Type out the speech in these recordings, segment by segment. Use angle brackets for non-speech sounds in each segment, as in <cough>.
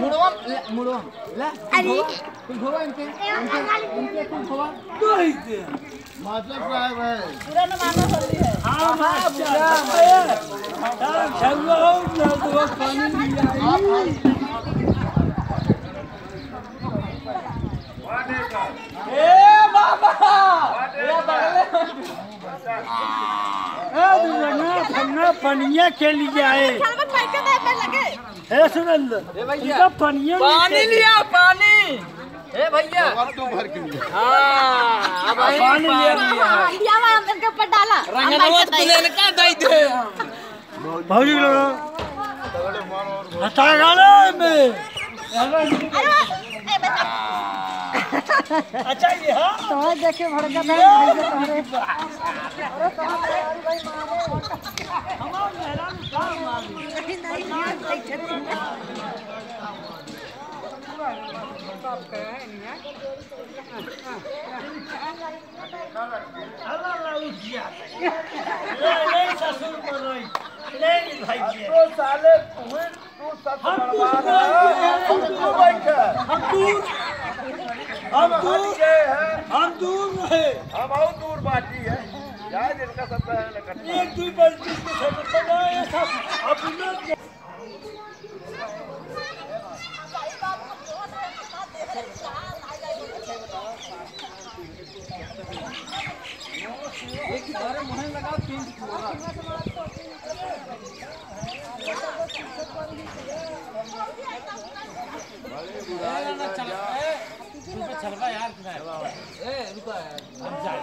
मुड़वा मुड़वा ला अरे। कुल धोवा इनके इनके इनके कुल धोवा मतलब साहब है पूरा न मानो होली है हाँ हाँ ए बाबा ए बगले पनिया के लिए आए खेल में पैके दे पे लगे हे ए भैया। इनका पानी लिया पानी। ए भैया। अब तू भर के हाँ अब पानी लिया हम इनके ऊपर डाला। रंगनवा तुले का दई दे भौजी लोग हटा गाले में अच्छा ये हाँ। तो देखे भड़का था अल्लाह हम दूर रहे हम और दूर बाटी है। है एक दुई बल्टी के सब बनाए सब अपना एक बारे मुहन लगाओ तीन छोरा ए रुको। हम जाए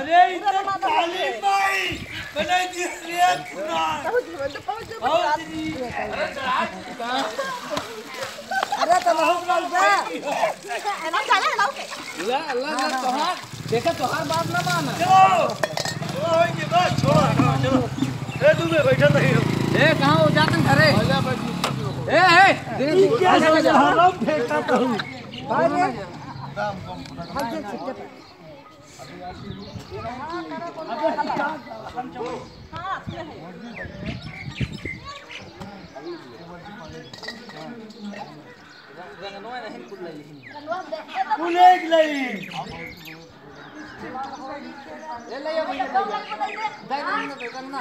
अरे इधर काली माई बनाई दी रे पूरा अरे तो बहुत बोल जा। ना चले ना के ला ला ला तोहार। देखा तोहार बात ना माना चलो। ओए ये बस छोड़ो चलो ए तू भी बैठा नहीं हो। ए कहाँ हो? जाते घरे। ए ए धीरे क्या धीरे समझ हराम फेंका कहूँ कुल एक नहीं ले ले ये भैया दे दे ना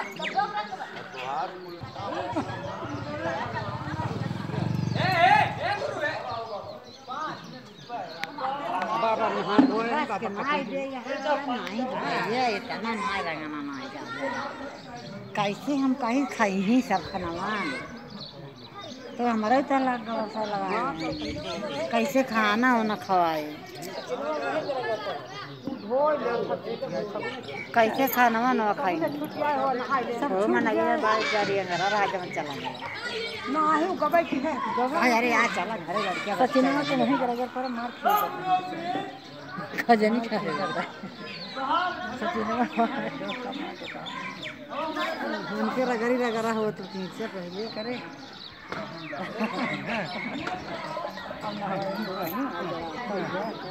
कैसे हम कहीं खाई ही सब खनवा तो हमारा तो लगा लगा कैसे खाना होना खवाए? कैसे खाना ना खाई? सब मन बात जारी है घर राज में चला ना है की है अरे आ चला घरे लड़कियाँ सचिनवा के नहीं गरगर पर मार खा खजनी खा रहे सचिनवा उनके रगड़ी रगड़ा हो तो ठीक से पहले करे। <laughs>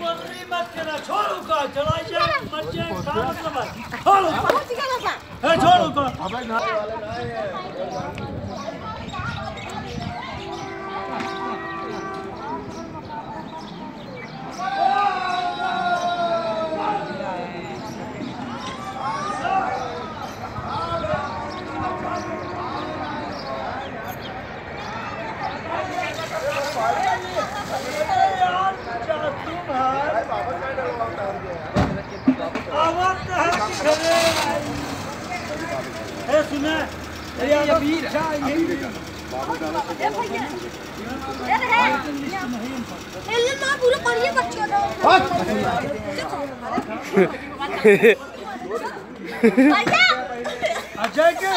बदली मत करना छोड़ो का चला जाए मत जाए का मतलब है? छोड़ो है छोड़ो का सुने अजय के?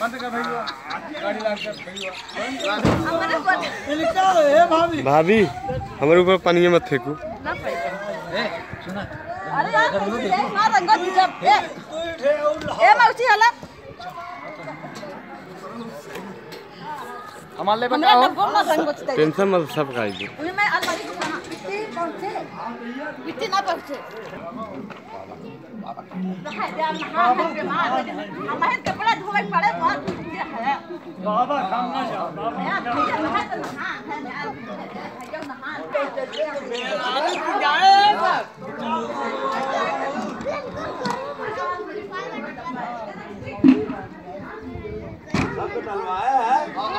बंद कर भैया गाड़ी कर भैया है भाभी। भाभी हमारे ऊपर पानी मत फेंकू। अरे यार रंगत जब ए ए मौसी हला हमारे लिए दे टेंशन मत सब खाई दे उन्हें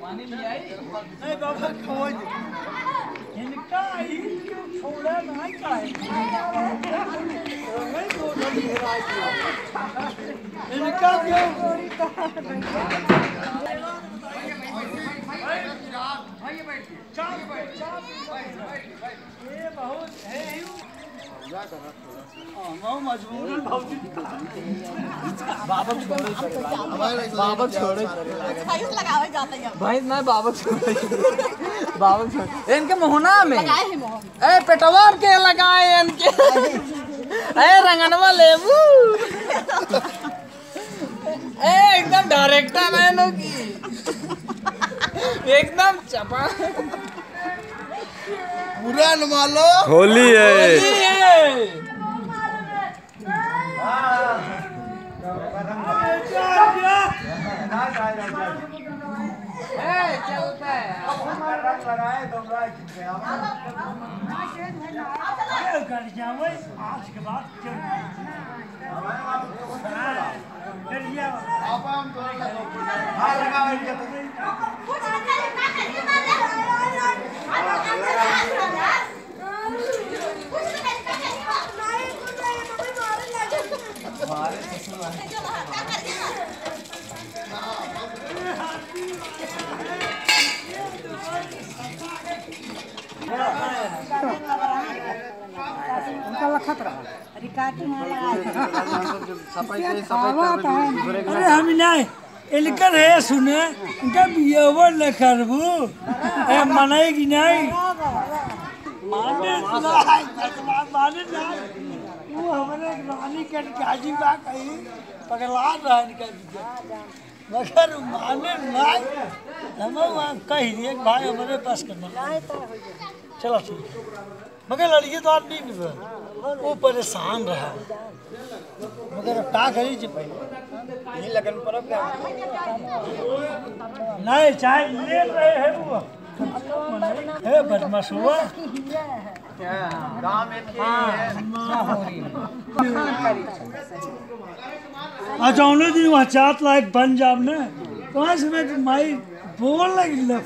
पानी नहीं आई नहीं बाबा खोज इनका ही क्यों छोड़ा नहीं का नहीं बोल इनका क्यों ये बहुत है हाँ, मजबूरन भौजी बाबा छोड़े बाबा छोड़े लगावे जाते हैं। भाई ना बाबा छोड़े बाबा छोड़े। इनके मोहना में। लगाए हैं मोह ए पेटवा के लगाए इनके। ए रंगनवा लेबू। ए एकदम डायरेक्टर है की। एकदम चपा। पूरा मालो होली है। चलता है। आज के बाद क्यों करिए उनका लखत रहा रिकार्डिंग वाला अरे हम नहीं इनकर है सुने जब ये वो न करबू ए मनाएगी नहीं? माने माने नहीं। वो हमारे रानी के गाजी बा कहीं, पगला रहा इनका। मगर माने नहीं। हम वहाँ कह दिए कि भाई हमारे पास करना चलो ठीक मगर लड़की तो आदमी भी। वो परेशान रहा। मगर अब का करी जी पहले ये लगन पर क्या नहीं चाहे ले रहे हैं वो। है बदमाश हुआ। गाँव में अच्छा उन्हें दिन वहाँ चात लायक बन जाब ने वहाँ से मैं माई बोल लगी लफ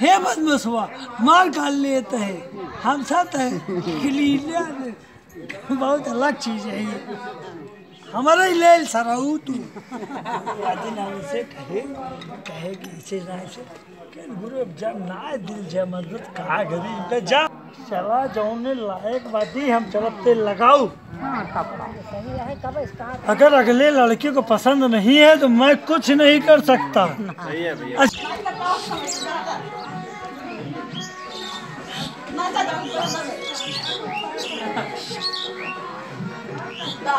हे बदमाश हुआ मार काल लेते हैं। हम साथ है। बहुत अलग चीज़ है ये। हमारा ही ले सराऊ तू। आदि नाम से कहे कहे कि इसे ना से कह गुरु अब जब ना दिल जय मज़बूत कहा गरी पे जा। चला जौने लायक बाती हम चलते लगाऊ सही है कब इसका अगर अगले लड़के को पसंद नहीं है तो मैं कुछ नहीं कर सकता। सही है भैया।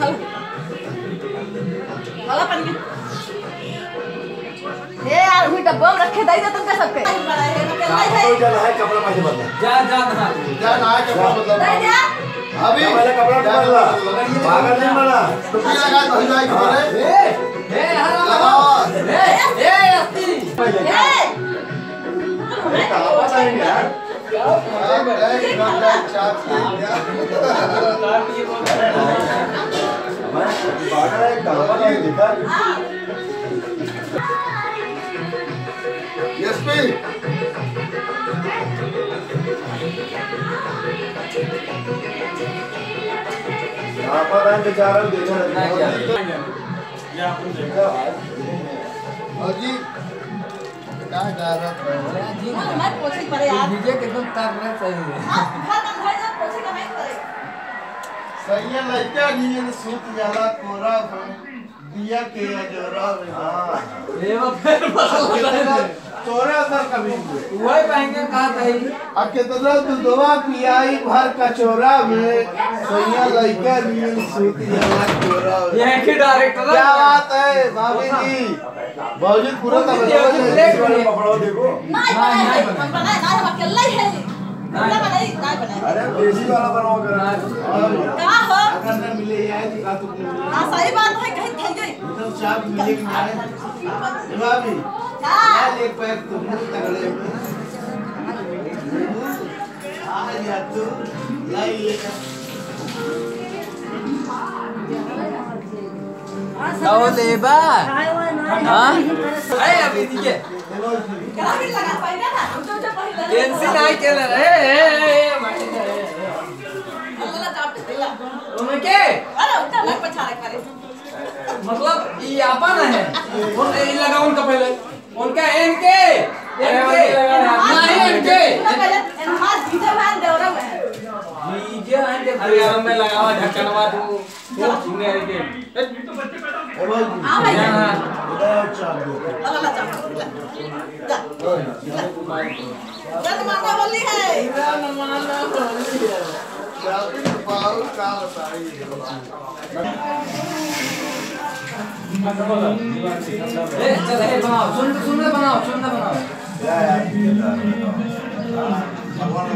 मंगा वाला पानी ए यार हुई डब्बा रखे दई दे तुम के सबके कपड़ा पाछे बदला जा जा नहा जा ना कपड़ा बदला दई दे अभी पहले कपड़ा बदला पागल नहीं बना टोपी लगा तो हो जाएगी बोले ए ए हरा लगाओ ए ए अस्ती ए कहाँ पता है यार अरे गंगा चाप से क्या पागल है कहाँ पता है देखा यस पे यहाँ पर बेचारा देखो और जी क्या गा रहा था मैं पोछी करे यार डीजे के एकदम तार रहा सही है हाँ मन भाई जब पोछी का मैं करे है लड़का नहीं सूत जाला कोरा दिया के अजोरा में हाँ ए वो फिर बदल तोरा सर कभी वही पाएँगे कहा था ही आ कितना दूधवा पियाई भर कचोरा में सैया लड़का नहीं सूत जाला कोरा ये की डायरेक्टर क्या बात है भाभी जी भाजी पूरा का पकड़ो देखो अकेला ही है अरे देसी वाला बनाओ कर का हो? अगर न मिले यार तो का तो हाँ सही बात है कहीं થઈ गई। एकदम चाप मिले कि नहीं भाभी का यार एक पैर तुम तगड़े। आ या तू लाई लेकर आओ लेबा हाँ। अरे अभी दीजिए करा भी लगा पाई आई के ले ए ए ए अल्लाह चाप दिला उनके के अरे उनका लग पछाड़ करे मतलब ये आपन है उन ये लगा उनका पहले उनका इनके इनके नहीं इनके हाँ सीधे मान देवरा में डीजे है के अरे यार मैं लगावा ढक्कनवा तू तू सुने रे के ए भाजी हाँ भाई इधर चाप दो अल्लाह चाप दिला जा जन माता बोली है चाप के पाल का बताई ए चल ए बनाओ सुन सुन बनाओ सुन बनाओ या यार भगवान